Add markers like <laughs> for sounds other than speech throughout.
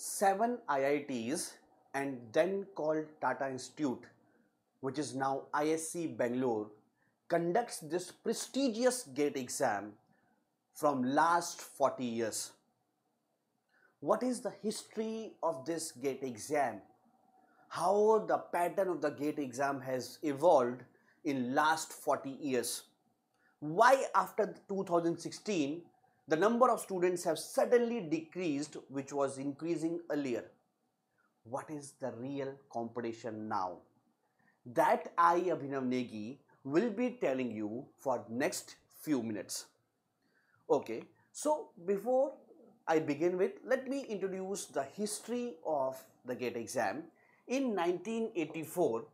seven IITs and then called Tata Institute, which is now IISc Bangalore, conducts this prestigious GATE exam from last 40 years. What is the history of this GATE exam? How the pattern of the GATE exam has evolved in last 40 years? Why after 2016 the number of students have suddenly decreased which was increasing earlier? What is the real competition now? That I Abhinav Negi will be telling you for next few minutes. Okay, so before I begin with, let me introduce the history of the GATE exam. In 1984,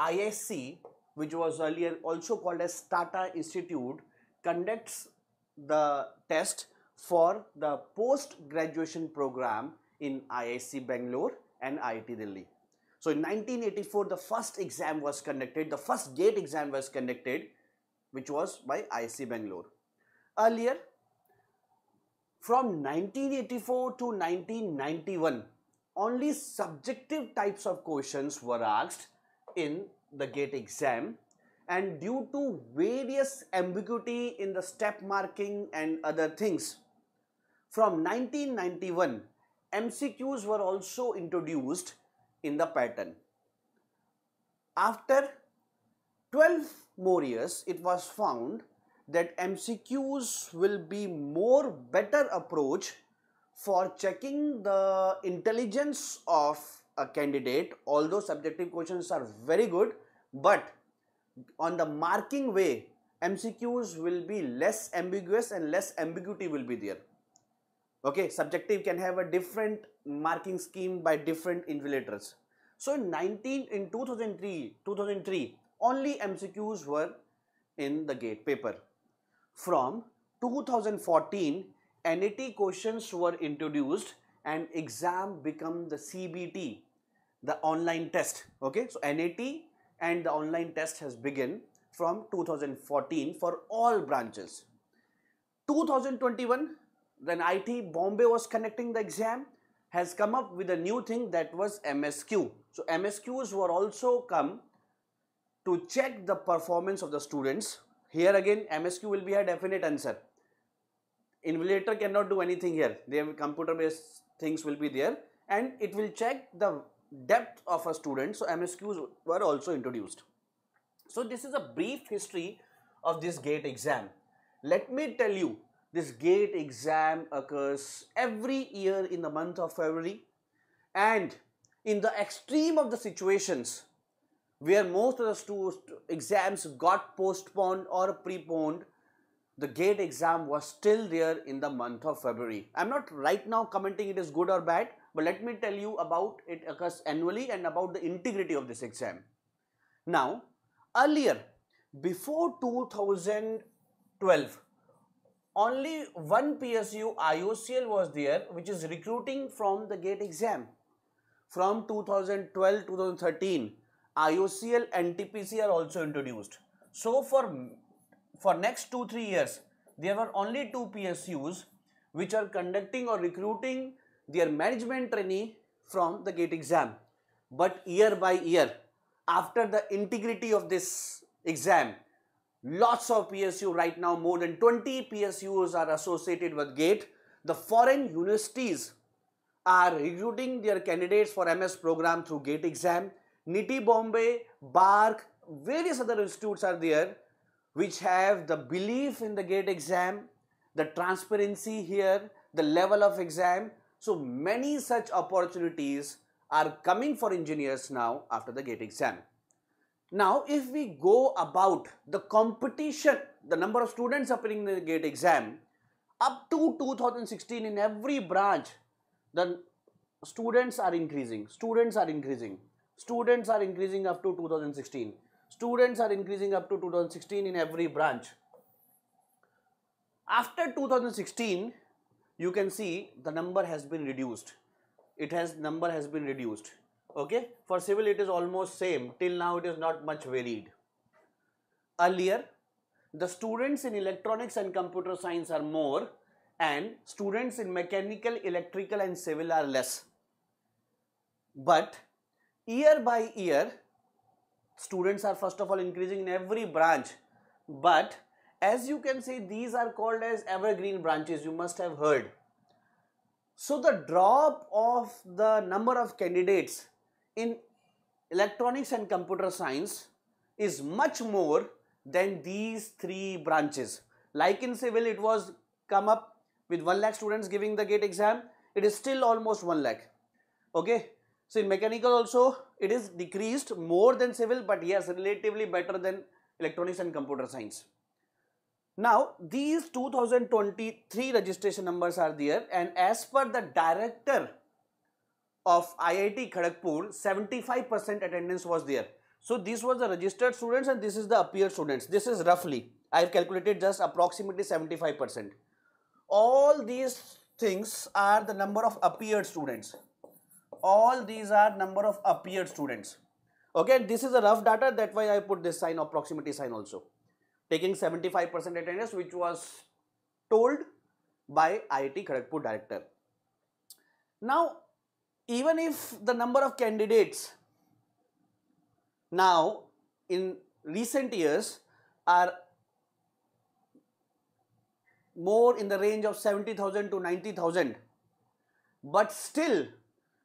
IISc, which was earlier also called as Tata Institute, conducts the test for the post-graduation program in IISc Bangalore and IIT Delhi. So in 1984, the first exam was conducted, the first GATE exam was conducted, which was by IISc Bangalore. Earlier, from 1984 to 1991, only subjective types of questions were asked in the GATE exam and due to various ambiguity in the step marking and other things, from 1991, MCQs were also introduced in the pattern. After 12 more years, it was found that MCQs will be more better approach for checking the intelligence of a candidate although subjective questions are very good but on the marking way MCQs will be less ambiguous and less ambiguity will be there. Okay subjective can have a different marking scheme by different invigilators so in 19 in 2003 2003 only MCQs were in the gate paper. From 2014, NAT questions were introduced and exam become the CBT, the online test. Okay, so NAT and the online test has begun from 2014 for all branches. 2021, when IIT Bombay was connecting the exam, has come up with a new thing that was MSQ. So MSQs were also come to check the performance of the students here again MSQ will be a definite answer. Invigilator cannot do anything here. Their computer based things will be there and it will check the depth of a student. So MSQs were also introduced. So this is a brief history of this GATE exam. Let me tell you, this GATE exam occurs every year in the month of February and in the extreme of the situations, where most of the exams got postponed or preponed, the GATE exam was still there in the month of February. I'm not right now commenting it is good or bad, but let me tell you about it occurs annually and about the integrity of this exam. Now, earlier, before 2012, only one PSU IOCL was there which is recruiting from the GATE exam. From 2012-2013, IOCL and NTPC are also introduced. So for, for next 2-3 years, there were only two PSUs which are conducting or recruiting their management trainee from the GATE exam. But year by year, after the integrity of this exam, lots of PSU right now, more than 20 PSUs are associated with GATE. The foreign universities are recruiting their candidates for MS program through GATE exam NITI Bombay, BARC, various other institutes are there which have the belief in the GATE exam, the transparency here, the level of exam. So many such opportunities are coming for engineers now after the GATE exam. Now, if we go about the competition, the number of students appearing in the GATE exam, up to 2016 in every branch, the students are increasing, students are increasing. Students are increasing up to 2016. Students are increasing up to 2016 in every branch. After 2016, you can see the number has been reduced. It has number has been reduced. Okay, for civil it is almost same. Till now it is not much varied. Earlier, the students in electronics and computer science are more and students in mechanical, electrical and civil are less. but year by year students are first of all increasing in every branch. But as you can see these are called as evergreen branches you must have heard. So the drop of the number of candidates in electronics and computer science is much more than these three branches. Like in civil it was come up with 1 lakh students giving the gate exam. It is still almost 1 lakh. Okay so in mechanical also it is decreased more than civil but yes relatively better than electronics and computer science. Now these 2023 registration numbers are there and as per the director of IIT Kharagpur 75% attendance was there. So this was the registered students and this is the appeared students. This is roughly I have calculated just approximately 75%. All these things are the number of appeared students all these are number of appeared students. Okay this is a rough data that's why i put this sign of proximity sign also. Taking 75% attendance which was told by IIT Kharagpur director. Now even if the number of candidates now in recent years are more in the range of 70,000 to 90,000 but still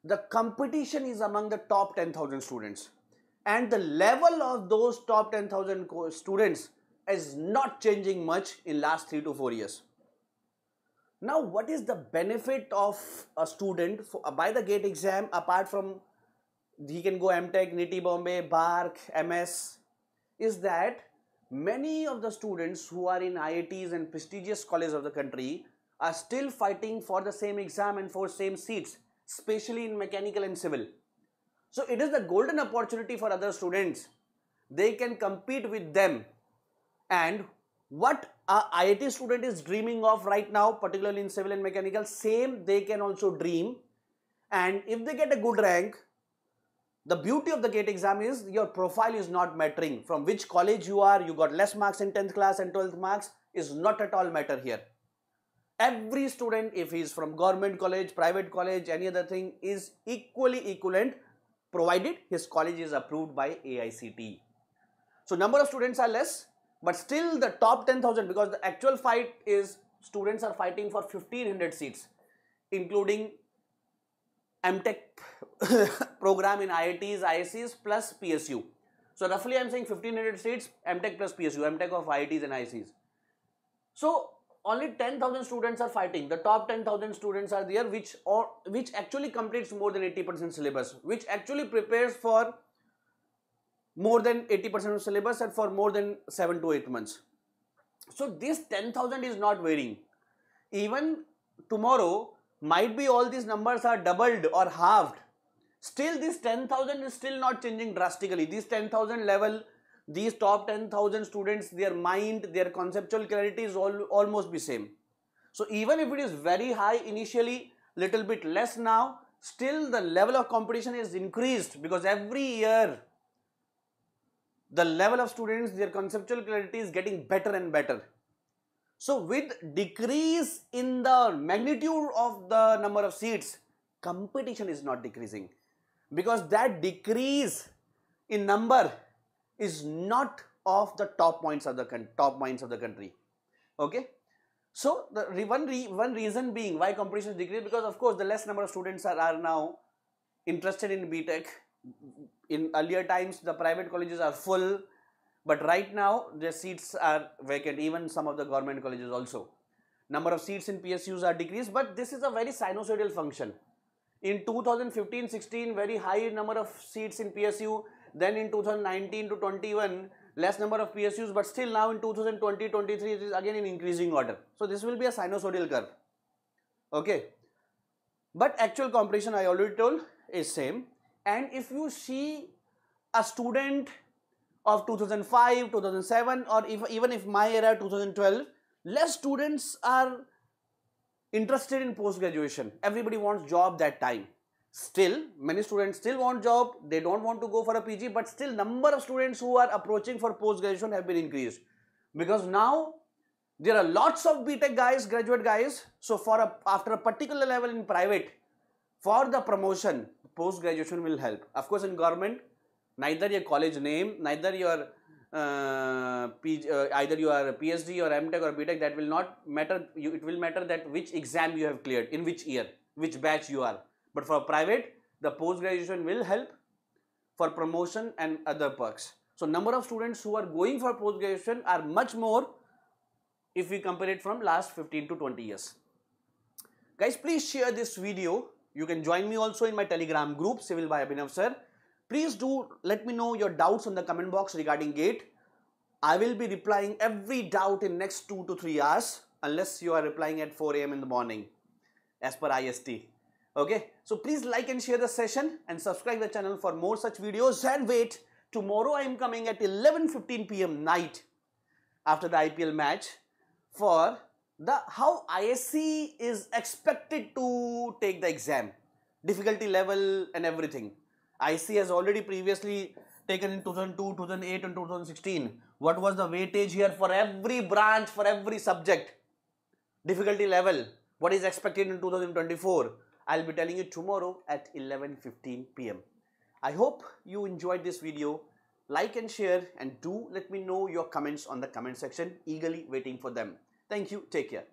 the competition is among the top 10,000 students and the level of those top 10,000 students is not changing much in last 3 to 4 years. Now what is the benefit of a student for, uh, by the GATE exam apart from he can go MTech, NITI Bombay, BARC, MS is that many of the students who are in IITs and prestigious colleges of the country are still fighting for the same exam and for same seats especially in mechanical and civil. So it is the golden opportunity for other students. They can compete with them and what a IIT student is dreaming of right now, particularly in civil and mechanical, same they can also dream. And if they get a good rank, the beauty of the GATE exam is your profile is not mattering. From which college you are, you got less marks in 10th class and 12th marks is not at all matter here every student if he is from government college private college any other thing is equally equivalent provided his college is approved by AICTE. So number of students are less but still the top 10,000 because the actual fight is students are fighting for 1500 seats including MTech <laughs> program in IITs, IICs plus PSU. So roughly I'm saying 1500 seats MTech plus PSU, MTech of IITs and IICs. So only 10,000 students are fighting. The top 10,000 students are there which or which actually completes more than 80% syllabus, which actually prepares for more than 80% of syllabus and for more than 7 to 8 months. So this 10,000 is not varying. Even tomorrow might be all these numbers are doubled or halved. Still this 10,000 is still not changing drastically. This 10,000 level these top 10,000 students, their mind, their conceptual clarity is all, almost be same. So even if it is very high initially, little bit less now, still the level of competition is increased because every year the level of students, their conceptual clarity is getting better and better. So with decrease in the magnitude of the number of seats, competition is not decreasing because that decrease in number is not of the top points of the top minds of the country. Okay. So the re one re one reason being why competition is decreased because of course the less number of students are, are now interested in BTech. In earlier times the private colleges are full but right now the seats are vacant even some of the government colleges also. Number of seats in PSUs are decreased but this is a very sinusoidal function. In 2015-16 very high number of seats in PSU then in 2019 to 21, less number of PSUs, but still now in 2020-23, it is again in increasing order. So this will be a sinusoidal curve. Okay. But actual competition, I already told, is same. And if you see a student of 2005, 2007, or if, even if my era 2012, less students are interested in post graduation. Everybody wants job that time. Still, many students still want job, they don't want to go for a PG, but still number of students who are approaching for post-graduation have been increased. Because now, there are lots of BTech guys, graduate guys, so for a, after a particular level in private, For the promotion, post graduation will help. Of course, in government, neither your college name, neither your uh, uh, either you are PhD or MTech or BTech, that will not matter. You, it will matter that which exam you have cleared, in which year, which batch you are. But for private, the post graduation will help for promotion and other perks. So number of students who are going for post graduation are much more if we compare it from last 15 to 20 years. Guys, please share this video. You can join me also in my telegram group, Civil by Abhinav Sir. Please do let me know your doubts on the comment box regarding GATE. I will be replying every doubt in next 2 to 3 hours unless you are replying at 4 am in the morning as per IST. Okay, so please like and share the session and subscribe the channel for more such videos and wait. Tomorrow I am coming at 11.15 pm night after the IPL match for the how IISc is expected to take the exam, difficulty level and everything. IISc has already previously taken in 2002, 2008 and 2016. What was the weightage here for every branch, for every subject? Difficulty level. What is expected in 2024? I'll be telling you tomorrow at 11.15 pm. I hope you enjoyed this video. Like and share and do let me know your comments on the comment section. Eagerly waiting for them. Thank you. Take care.